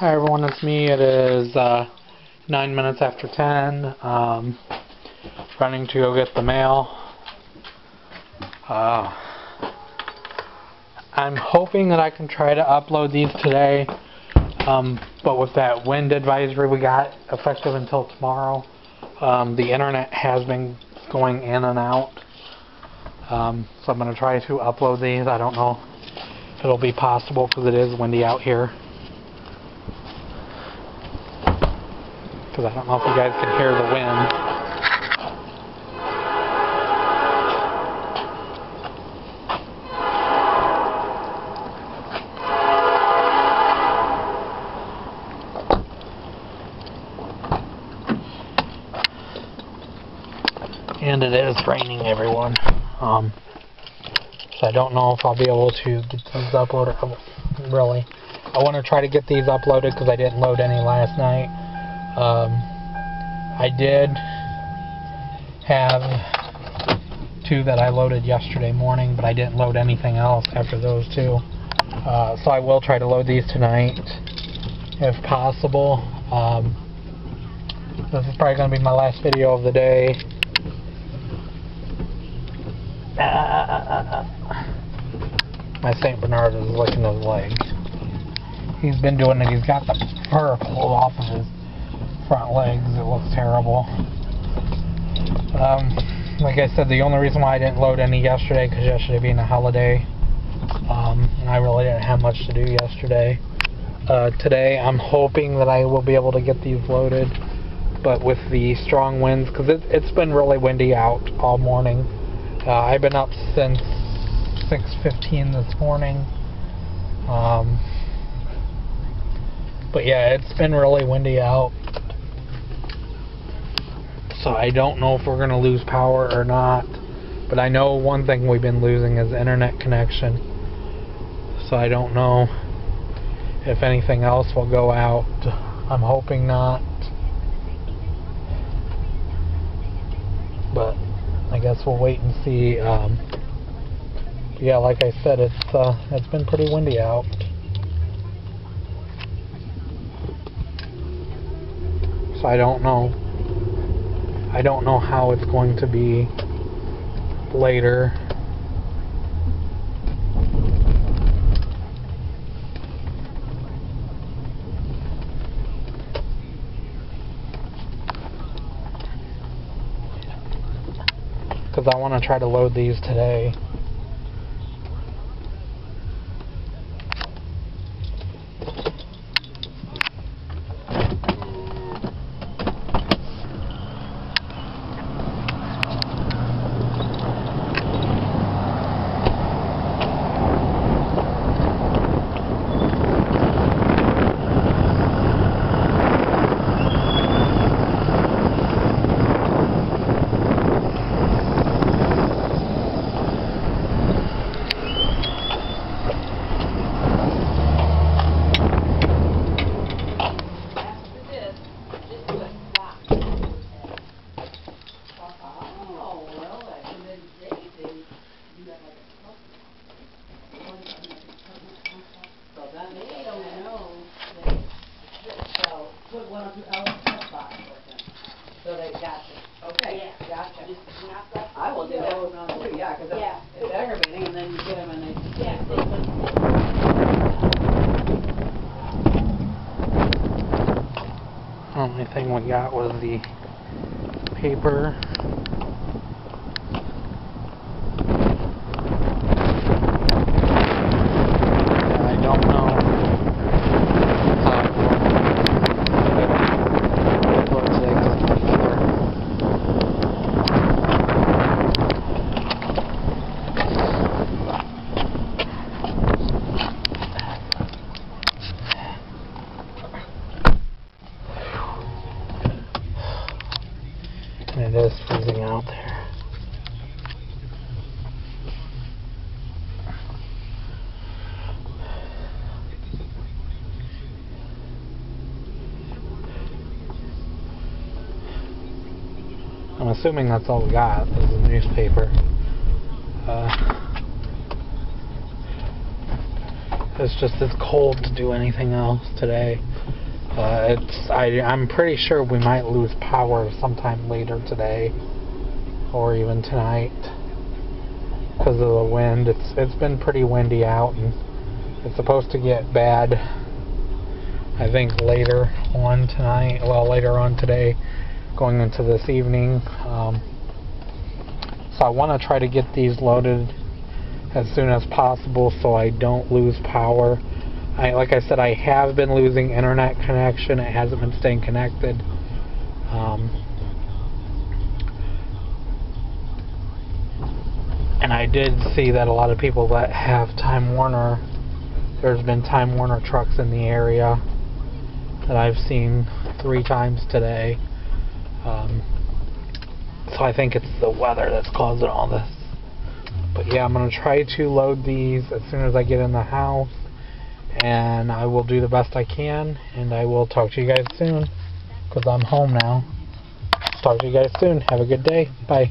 Hi everyone, it's me. It is uh, 9 minutes after 10. Um, running to go get the mail. Uh, I'm hoping that I can try to upload these today, um, but with that wind advisory we got effective until tomorrow, um, the internet has been going in and out. Um, so I'm going to try to upload these. I don't know if it'll be possible because it is windy out here. Because I don't know if you guys can hear the wind. And it is raining, everyone. Um, so I don't know if I'll be able to get these uploaded. Really, I want to try to get these uploaded because I didn't load any last night. Um, I did have two that I loaded yesterday morning, but I didn't load anything else after those two. Uh, so I will try to load these tonight, if possible. Um, this is probably going to be my last video of the day. My St. Bernard is licking his leg. He's been doing it. He's got the fur pulled off of his front legs. It looks terrible. Um, like I said, the only reason why I didn't load any yesterday, because yesterday being a holiday, um, and I really didn't have much to do yesterday. Uh, today, I'm hoping that I will be able to get these loaded, but with the strong winds, because it, it's been really windy out all morning. Uh, I've been up since 6.15 this morning. Um, but yeah, it's been really windy out. So I don't know if we're going to lose power or not. But I know one thing we've been losing is internet connection. So I don't know if anything else will go out. I'm hoping not. But I guess we'll wait and see. Um, yeah, like I said, it's uh, it's been pretty windy out. So I don't know. I don't know how it's going to be later. Because I want to try to load these today. put one or two hours box with them. So they got you. Okay, Yeah. gotcha. Just knock that. I will do that one on too, yeah, cause Yeah. it's, it's aggravating and then you get them and they. Yeah, they would- Only thing we got was the paper. I don't know. Uh, what's it exactly for. And it is freezing out there. I'm assuming that's all we got is the newspaper. Uh, it's just it's cold to do anything else today. Uh, it's I I'm pretty sure we might lose power sometime later today, or even tonight, because of the wind. It's it's been pretty windy out, and it's supposed to get bad. I think later on tonight, well later on today, going into this evening. Um, so I want to try to get these loaded as soon as possible so I don't lose power. I, like I said, I have been losing internet connection. It hasn't been staying connected. Um, and I did see that a lot of people that have Time Warner, there's been Time Warner trucks in the area that I've seen three times today. Um, so I think it's the weather that's causing all this. But yeah, I'm going to try to load these as soon as I get in the house. And I will do the best I can. And I will talk to you guys soon. Because I'm home now. Talk to you guys soon. Have a good day. Bye.